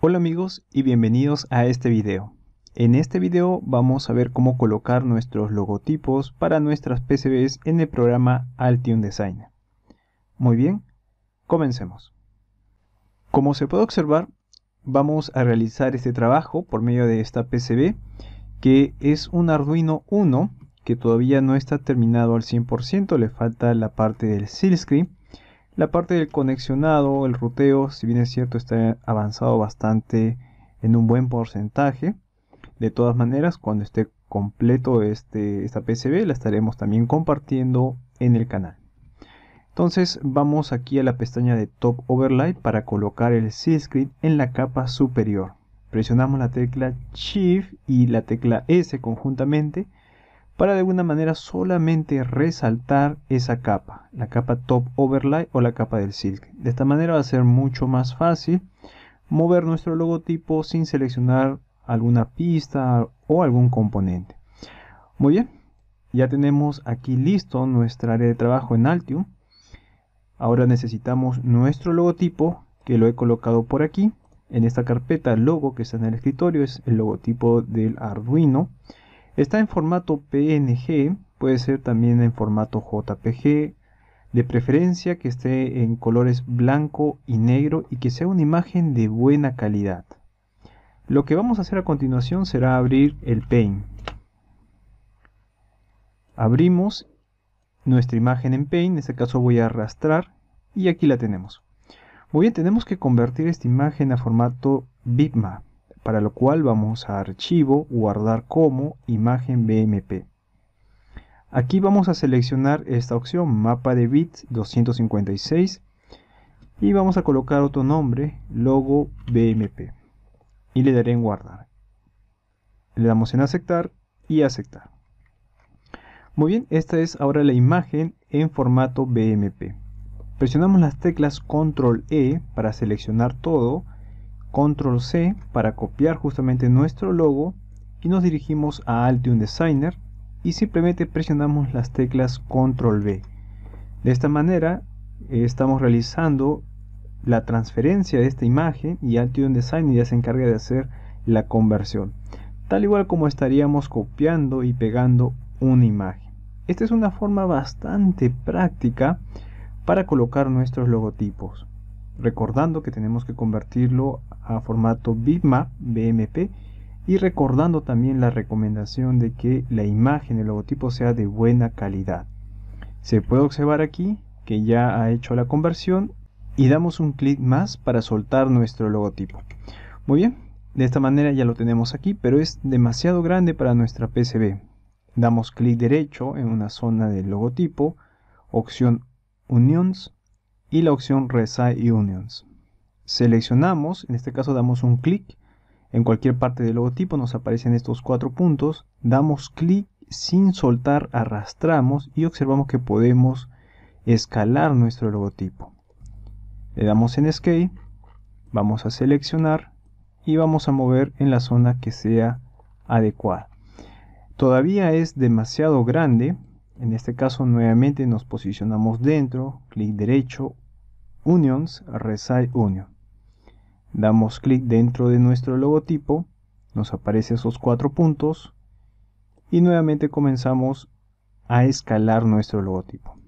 Hola amigos y bienvenidos a este video. En este video vamos a ver cómo colocar nuestros logotipos para nuestras PCBs en el programa Altium Designer. Muy bien, comencemos. Como se puede observar, vamos a realizar este trabajo por medio de esta PCB que es un Arduino 1 que todavía no está terminado al 100%, le falta la parte del screen la parte del conexionado, el ruteo, si bien es cierto, está avanzado bastante en un buen porcentaje. De todas maneras, cuando esté completo este, esta PCB, la estaremos también compartiendo en el canal. Entonces vamos aquí a la pestaña de Top Overlay para colocar el C-Script en la capa superior. Presionamos la tecla Shift y la tecla S conjuntamente para de alguna manera solamente resaltar esa capa, la capa top overlay o la capa del silk. De esta manera va a ser mucho más fácil mover nuestro logotipo sin seleccionar alguna pista o algún componente. Muy bien, ya tenemos aquí listo nuestra área de trabajo en Altium. Ahora necesitamos nuestro logotipo que lo he colocado por aquí. En esta carpeta logo que está en el escritorio es el logotipo del Arduino. Está en formato PNG, puede ser también en formato JPG, de preferencia que esté en colores blanco y negro y que sea una imagen de buena calidad. Lo que vamos a hacer a continuación será abrir el Paint. Abrimos nuestra imagen en Paint, en este caso voy a arrastrar y aquí la tenemos. Muy bien, tenemos que convertir esta imagen a formato bitmap para lo cual vamos a archivo, guardar como, imagen BMP. Aquí vamos a seleccionar esta opción, mapa de bits 256 y vamos a colocar otro nombre, logo BMP y le daré en guardar. Le damos en aceptar y aceptar. Muy bien, esta es ahora la imagen en formato BMP. Presionamos las teclas Control E para seleccionar todo Control C para copiar justamente nuestro logo y nos dirigimos a Altium Designer y simplemente presionamos las teclas Control V. De esta manera eh, estamos realizando la transferencia de esta imagen y Altium Designer ya se encarga de hacer la conversión. Tal igual como estaríamos copiando y pegando una imagen. Esta es una forma bastante práctica para colocar nuestros logotipos recordando que tenemos que convertirlo a formato bitmap BMP y recordando también la recomendación de que la imagen, el logotipo sea de buena calidad. Se puede observar aquí que ya ha hecho la conversión y damos un clic más para soltar nuestro logotipo. Muy bien, de esta manera ya lo tenemos aquí, pero es demasiado grande para nuestra PCB. Damos clic derecho en una zona del logotipo, opción Unions y la opción Resize Unions. Seleccionamos, en este caso damos un clic en cualquier parte del logotipo, nos aparecen estos cuatro puntos, damos clic sin soltar, arrastramos y observamos que podemos escalar nuestro logotipo. Le damos en Escape, vamos a seleccionar y vamos a mover en la zona que sea adecuada. Todavía es demasiado grande, en este caso nuevamente nos posicionamos dentro, clic derecho, Unions, Resize Union. Damos clic dentro de nuestro logotipo, nos aparecen esos cuatro puntos y nuevamente comenzamos a escalar nuestro logotipo.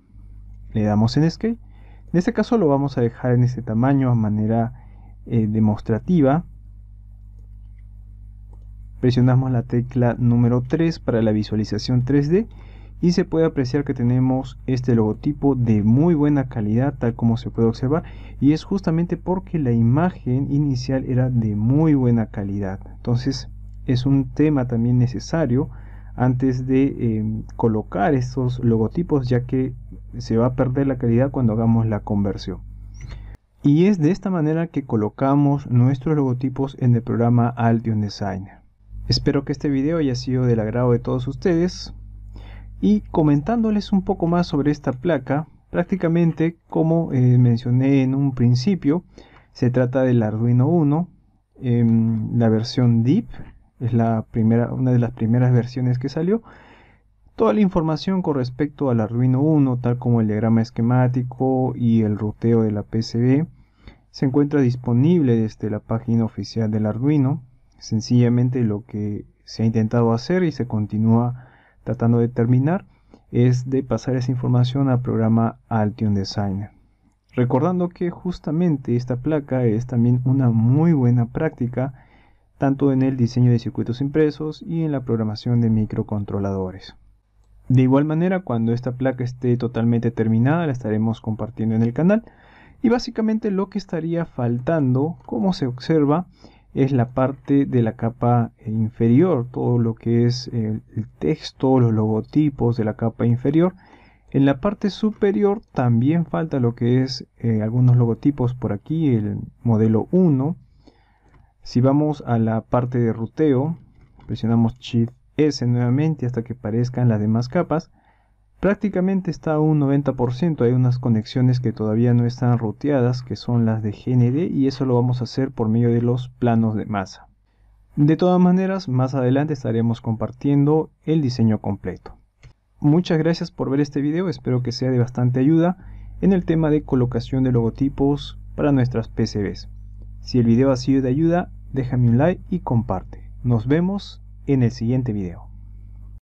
Le damos en Escape. En este caso lo vamos a dejar en este tamaño a manera eh, demostrativa. Presionamos la tecla número 3 para la visualización 3D y se puede apreciar que tenemos este logotipo de muy buena calidad tal como se puede observar y es justamente porque la imagen inicial era de muy buena calidad. Entonces es un tema también necesario antes de em, colocar estos logotipos ya que se va a perder la calidad cuando hagamos la conversión. Y es de esta manera que colocamos nuestros logotipos en el programa Altium Designer. Espero que este video haya sido del agrado de todos ustedes y comentándoles un poco más sobre esta placa, prácticamente como eh, mencioné en un principio, se trata del Arduino 1, em, la versión Deep, es la primera, una de las primeras versiones que salió. Toda la información con respecto al Arduino 1, tal como el diagrama esquemático y el ruteo de la PCB, se encuentra disponible desde la página oficial del Arduino. Sencillamente lo que se ha intentado hacer y se continúa tratando de terminar es de pasar esa información al programa Altion Designer. Recordando que justamente esta placa es también una muy buena práctica tanto en el diseño de circuitos impresos y en la programación de microcontroladores. De igual manera, cuando esta placa esté totalmente terminada, la estaremos compartiendo en el canal. Y básicamente lo que estaría faltando, como se observa, es la parte de la capa inferior, todo lo que es el, texto, los logotipos de la capa inferior. En la parte superior también falta lo que es eh, algunos logotipos por aquí, el modelo 1. Si vamos a la parte de ruteo, presionamos Shift S nuevamente hasta que aparezcan las demás capas. Prácticamente está a un 90%, hay unas conexiones que todavía no están ruteadas, que son las de GND, y eso lo vamos a hacer por medio de los planos de masa. De todas maneras, más adelante estaremos compartiendo el diseño completo. Muchas gracias por ver este video, espero que sea de bastante ayuda en el tema de colocación de logotipos para nuestras PCBs. Si el video ha sido de ayuda, déjame un like y comparte. Nos vemos en el siguiente video.